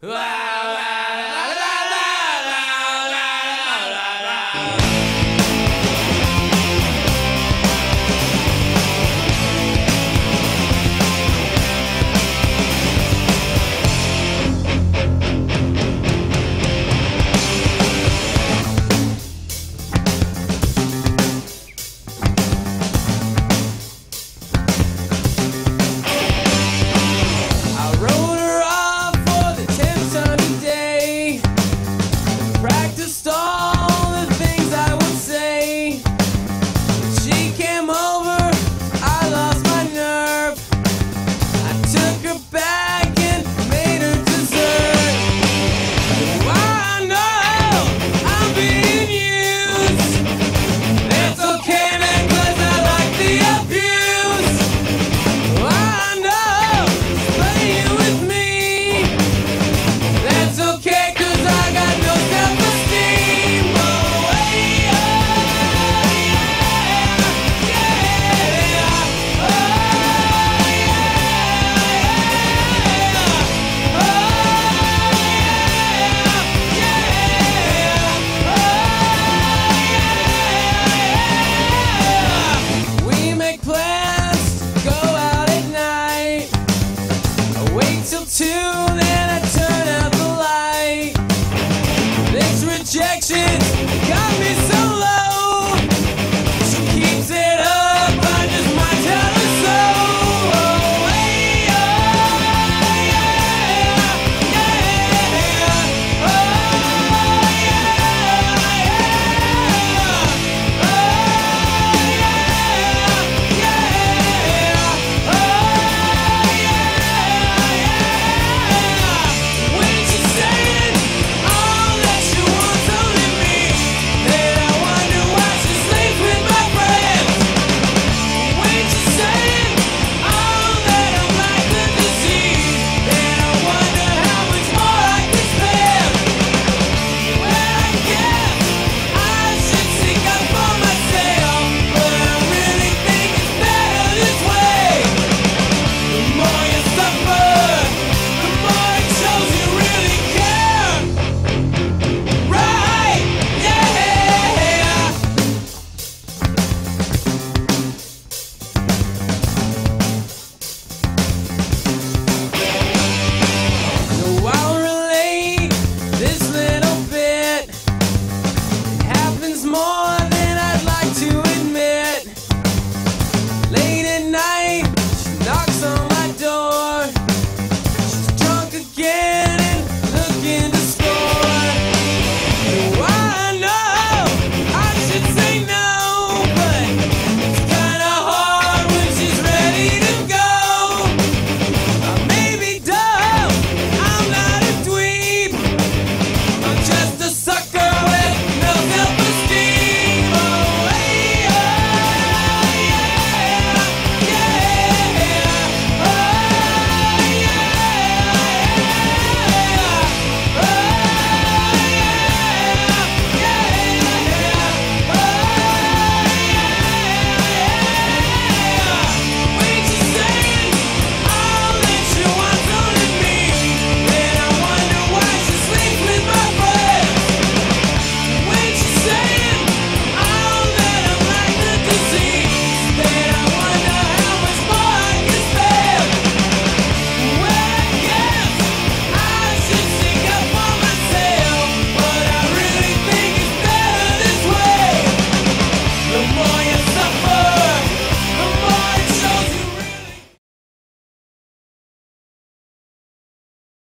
Ah! wait till two, and I turn out the light. It's rejection.